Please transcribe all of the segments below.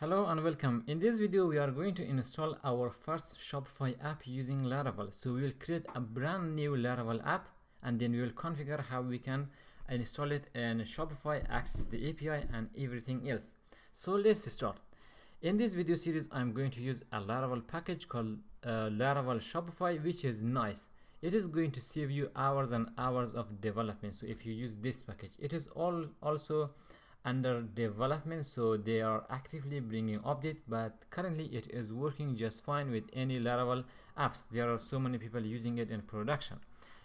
Hello and welcome. In this video, we are going to install our first Shopify app using Laravel. So we will create a brand new Laravel app and then we will configure how we can install it in Shopify, access the API and everything else. So let's start. In this video series, I'm going to use a Laravel package called uh, Laravel Shopify, which is nice. It is going to save you hours and hours of development. So if you use this package, it is all also under development so they are actively bringing update but currently it is working just fine with any laravel apps. There are so many people using it in production.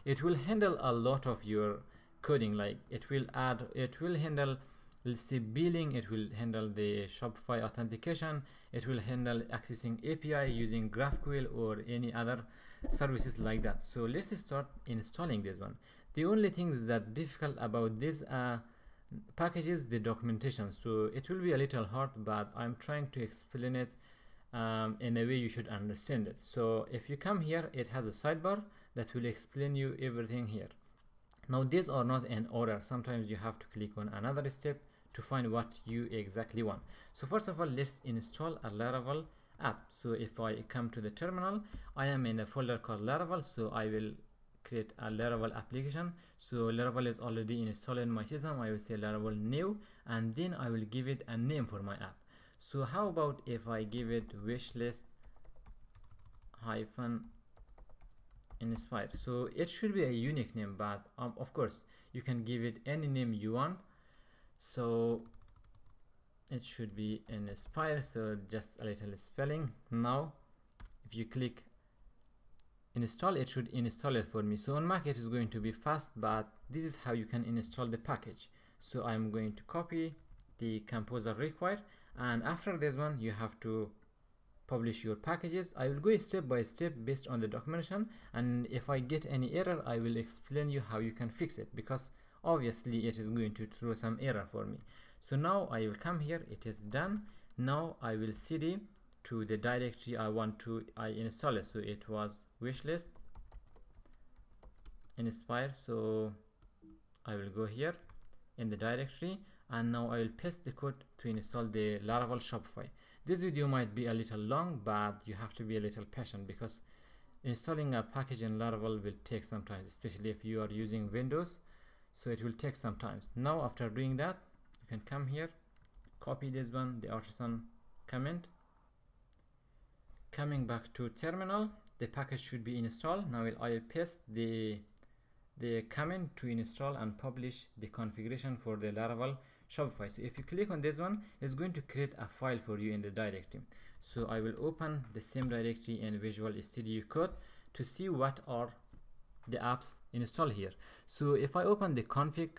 It will handle a lot of your coding like it will add it will handle let's say billing it will handle the shopify authentication it will handle accessing api using graphql or any other services like that. So let's start installing this one. The only things that difficult about this uh, packages the documentation so it will be a little hard but I'm trying to explain it um, in a way you should understand it. So if you come here it has a sidebar that will explain you everything here. Now these are not in order. Sometimes you have to click on another step to find what you exactly want. So first of all let's install a Laravel app. So if I come to the terminal I am in a folder called Laravel so I will create a Laravel application. So Laravel is already installed in my system. I will say Laravel new and then I will give it a name for my app. So how about if I give it wishlist hyphen inspire so it should be a unique name but um, of course you can give it any name you want. So it should be inspire so just a little spelling. Now if you click install it should install it for me. So on mac it is going to be fast but this is how you can install the package. So i'm going to copy the composer required and after this one you have to publish your packages. I will go step by step based on the documentation and if i get any error i will explain you how you can fix it because obviously it is going to throw some error for me. So now i will come here it is done. Now i will cd to the directory i want to i install it. So it was wishlist inspire so I will go here in the directory and now I will paste the code to install the Laravel Shopify. This video might be a little long but you have to be a little patient because installing a package in Laravel will take some time especially if you are using Windows so it will take some time. Now after doing that you can come here copy this one the artisan comment. Coming back to terminal the package should be installed. Now I'll paste the the command to install and publish the configuration for the Laravel Shopify so if you click on this one it's going to create a file for you in the directory. So I will open the same directory in Visual Studio Code to see what are the apps installed here. So if I open the config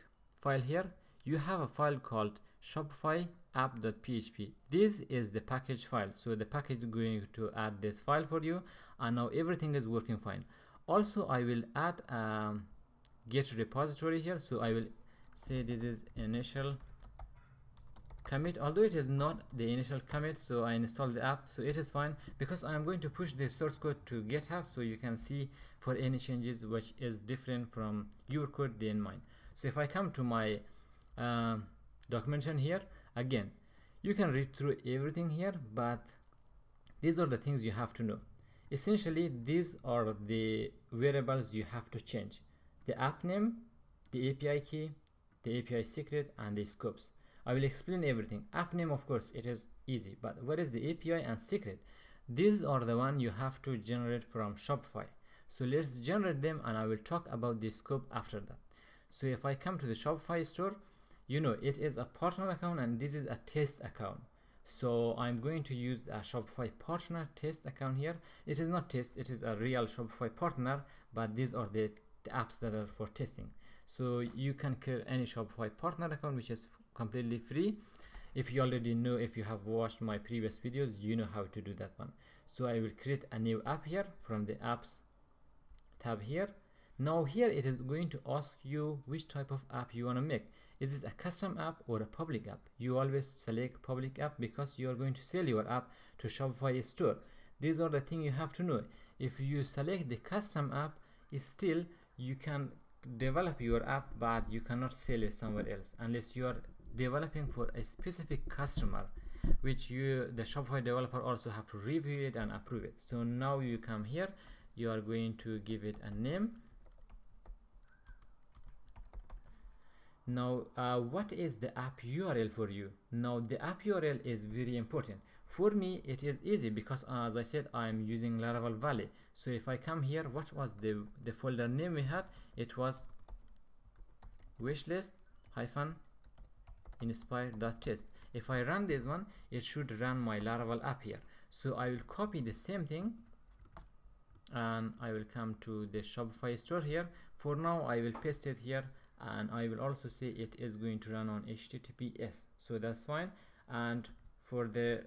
file here you have a file called Shopify app.php this is the package file. So the package is going to add this file for you and now everything is working fine. Also I will add a um, git repository here. So I will say this is initial commit. Although it is not the initial commit so I install the app so it is fine. Because I am going to push the source code to github so you can see for any changes which is different from your code than mine. So if I come to my um, documentation here again you can read through everything here but these are the things you have to know essentially these are the variables you have to change. The app name the API key the API secret and the scopes. I will explain everything. App name of course it is easy but what is the API and secret? These are the one you have to generate from Shopify. So let's generate them and I will talk about the scope after that. So if I come to the Shopify store you know it is a partner account and this is a test account so I'm going to use a Shopify partner test account here. It is not test it is a real Shopify partner but these are the, the apps that are for testing. So you can create any Shopify partner account which is completely free. If you already know if you have watched my previous videos you know how to do that one. So I will create a new app here from the apps tab here. Now here it is going to ask you which type of app you want to make is it a custom app or a public app? You always select public app because you are going to sell your app to shopify store. These are the things you have to know. If you select the custom app still you can develop your app but you cannot sell it somewhere else unless you are developing for a specific customer which you the shopify developer also have to review it and approve it. So now you come here you are going to give it a name now uh, what is the app url for you? Now the app url is very important. For me it is easy because uh, as i said i'm using laravel Valet. So if i come here what was the the folder name we had? It was wishlist hyphen inspire.test if i run this one it should run my laravel app here. So i will copy the same thing and i will come to the shopify store here. For now i will paste it here and I will also say it is going to run on HTTPS so that's fine. And for the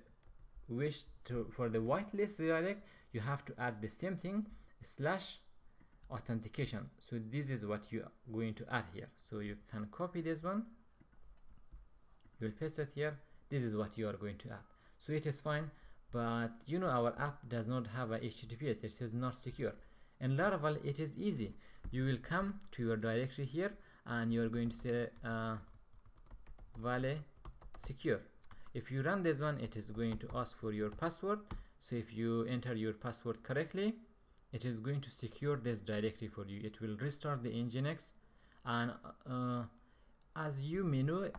wish to for the whitelist redirect you have to add the same thing slash authentication. So this is what you are going to add here. So you can copy this one. You'll paste it here. This is what you are going to add. So it is fine but you know our app does not have a https it is not secure. In laravel it is easy. You will come to your directory here and you're going to say uh, Valet secure. If you run this one it is going to ask for your password. So if you enter your password correctly it is going to secure this directory for you. It will restart the nginx and uh, as you may know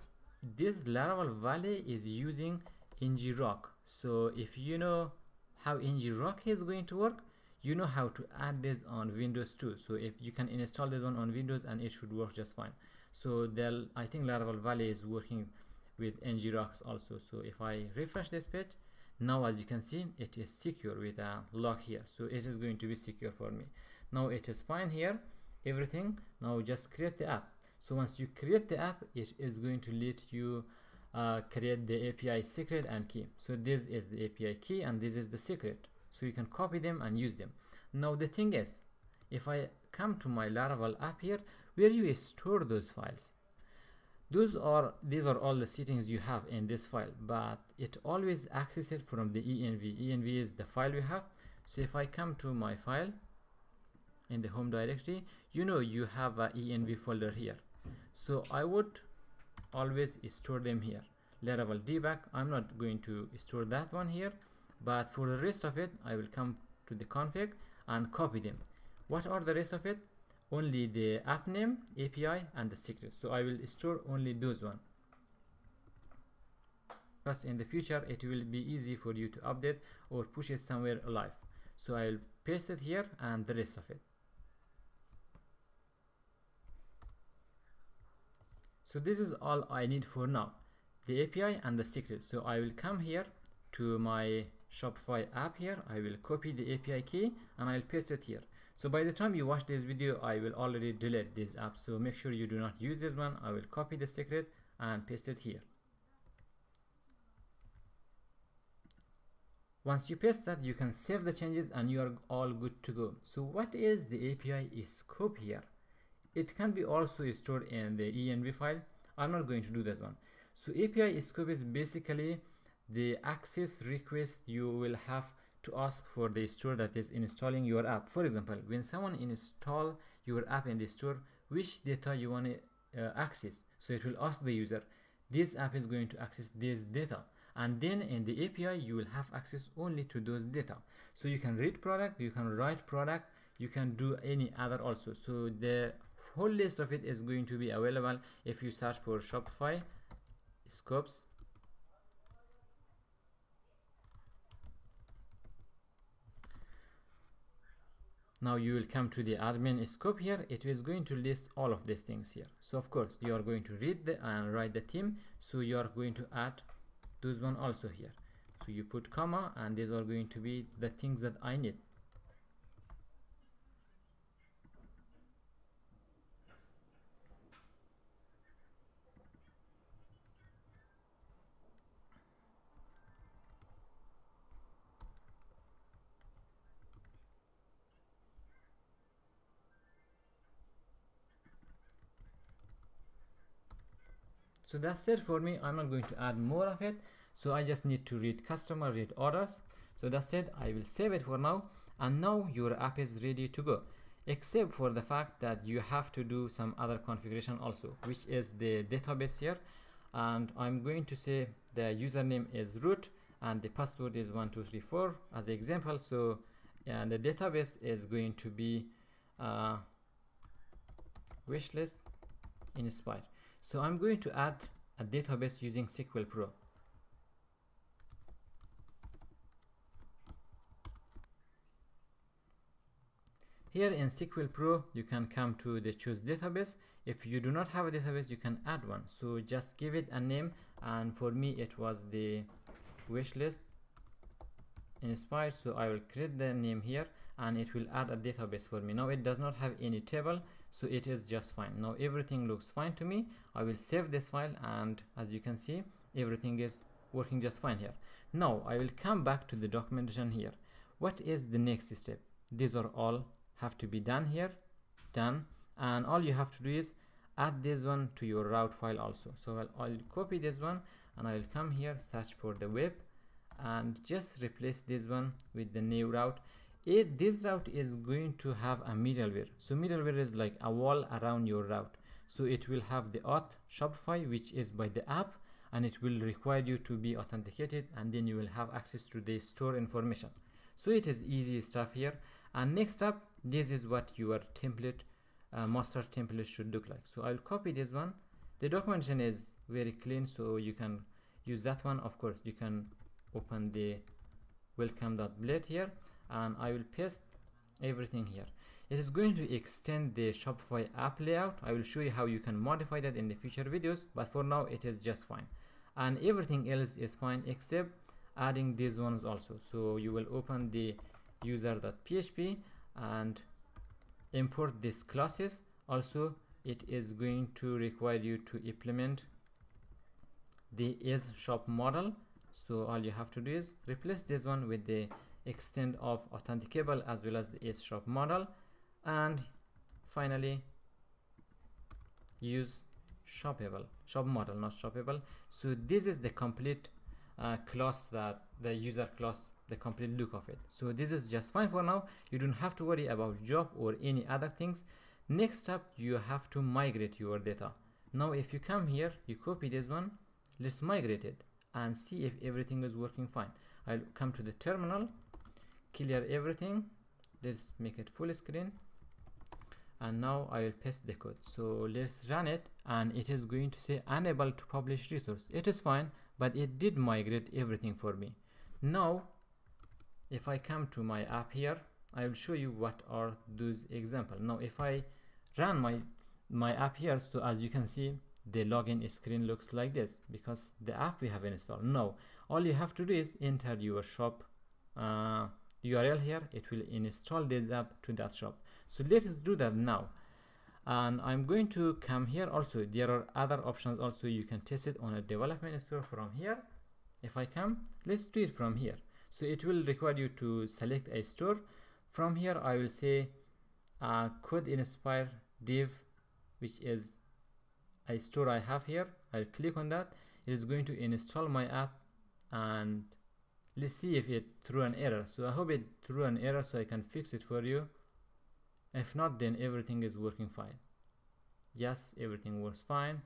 this laravel Valet is using ngrok so if you know how ngrok is going to work you know how to add this on windows too. So if you can install this one on windows and it should work just fine. So i think laravel Valet is working with ngrok also. So if i refresh this page now as you can see it is secure with a lock here. So it is going to be secure for me. Now it is fine here everything. Now just create the app. So once you create the app it is going to let you uh, create the API secret and key. So this is the API key and this is the secret so you can copy them and use them. Now the thing is if I come to my Laravel app here where you store those files those are these are all the settings you have in this file but it always accesses from the env env is the file we have. So if i come to my file in the home directory you know you have a env folder here. So i would always store them here. Laravel debug i'm not going to store that one here but for the rest of it I will come to the config and copy them. What are the rest of it? Only the app name API and the secret. So I will store only those one. Because in the future it will be easy for you to update or push it somewhere alive. So I will paste it here and the rest of it. So this is all I need for now. The API and the secret. So I will come here to my Shopify app here. I will copy the API key and I'll paste it here. So by the time you watch this video I will already delete this app. So make sure you do not use this one. I will copy the secret and paste it here. Once you paste that you can save the changes and you are all good to go. So what is the API scope here? It can be also stored in the env file. I'm not going to do that one. So API scope is basically the access request you will have to ask for the store that is installing your app. For example when someone install your app in the store which data you want to uh, access? So it will ask the user this app is going to access this data. And then in the API you will have access only to those data. So you can read product you can write product you can do any other also. So the whole list of it is going to be available if you search for Shopify scopes now you will come to the admin scope here. It is going to list all of these things here. So of course you are going to read the and write the theme so you are going to add those one also here. So you put comma and these are going to be the things that I need so that's it for me. I'm not going to add more of it. So i just need to read customer read orders. So that's it. I will save it for now. And now your app is ready to go. Except for the fact that you have to do some other configuration also which is the database here. And i'm going to say the username is root and the password is 1234 as an example. So and the database is going to be uh, wishlist inspire so I'm going to add a database using SQL Pro Here in SQL Pro, you can come to the choose database. If you do not have a database, you can add one. So just give it a name. And for me, it was the wish list inspired. So I will create the name here and it will add a database for me. Now it does not have any table, so it is just fine. Now everything looks fine to me. I will save this file and as you can see, everything is working just fine here. Now I will come back to the documentation here. What is the next step? These are all have to be done here done and all you have to do is add this one to your route file also so I'll, I'll copy this one and I will come here search for the web and just replace this one with the new route this route is going to have a middleware so middleware is like a wall around your route. So it will have the auth shopify which is by the app and it will require you to be authenticated and then you will have access to the store information. So it is easy stuff here. And next up this is what your template uh, master template should look like. So I'll copy this one. The documentation is very clean so you can use that one. Of course you can open the welcome.blade here and I will paste everything here. It is going to extend the Shopify app layout. I will show you how you can modify that in the future videos but for now it is just fine. And everything else is fine except adding these ones also. So you will open the user.php and import these classes. Also it is going to require you to implement the is shop model. So all you have to do is replace this one with the extend of authenticable as well as the shop model. And finally use shoppable shop model not shoppable. So this is the complete uh, class that the user class the complete look of it. So this is just fine for now. You don't have to worry about job or any other things. Next up you have to migrate your data. Now if you come here you copy this one. Let's migrate it and see if everything is working fine. I'll come to the terminal clear everything. Let's make it full screen. And now I will paste the code. So let's run it and it is going to say unable to publish resource. It is fine but it did migrate everything for me. Now if I come to my app here I will show you what are those examples. Now if I run my my app here so as you can see the login screen looks like this because the app we have installed. Now all you have to do is enter your shop uh, URL here it will install this app to that shop. So let us do that now. And I'm going to come here also. There are other options also. You can test it on a development store from here. If I come let's do it from here. So it will require you to select a store. From here I will say uh, code inspire div which is a store I have here. I'll click on that. It is going to install my app and let's see if it threw an error. So I hope it threw an error so I can fix it for you. If not then everything is working fine. Yes everything works fine.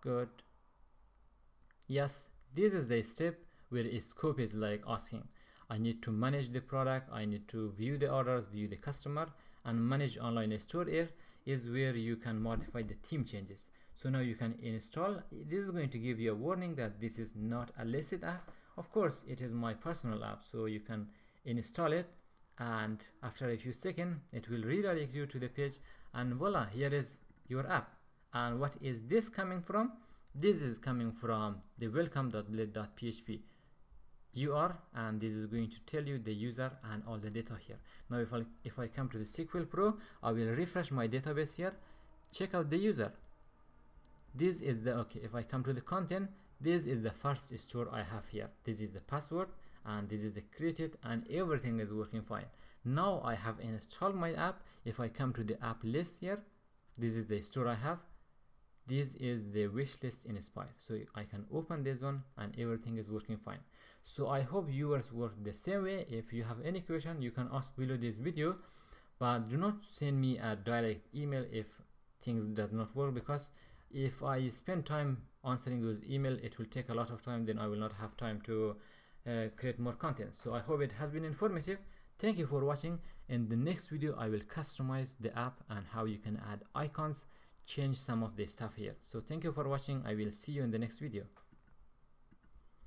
Good. Yes this is the step where scope is like asking. I need to manage the product. I need to view the orders view the customer and manage online store here is where you can modify the theme changes. So now you can install. This is going to give you a warning that this is not a licit app of course it is my personal app so you can install it and after a few seconds it will redirect you to the page and voila here is your app. And what is this coming from? This is coming from the welcome.blade.php UR and this is going to tell you the user and all the data here. Now if I if I come to the SQL Pro I will refresh my database here. Check out the user. This is the okay if I come to the content this is the first store I have here. This is the password and this is the created and everything is working fine. Now I have installed my app. If I come to the app list here this is the store I have. This is the wishlist inspire so I can open this one and everything is working fine. So i hope viewers work the same way. If you have any question you can ask below this video but do not send me a direct email if things does not work because if i spend time answering those email it will take a lot of time then i will not have time to uh, create more content. So i hope it has been informative. Thank you for watching. In the next video i will customize the app and how you can add icons change some of the stuff here. So thank you for watching. I will see you in the next video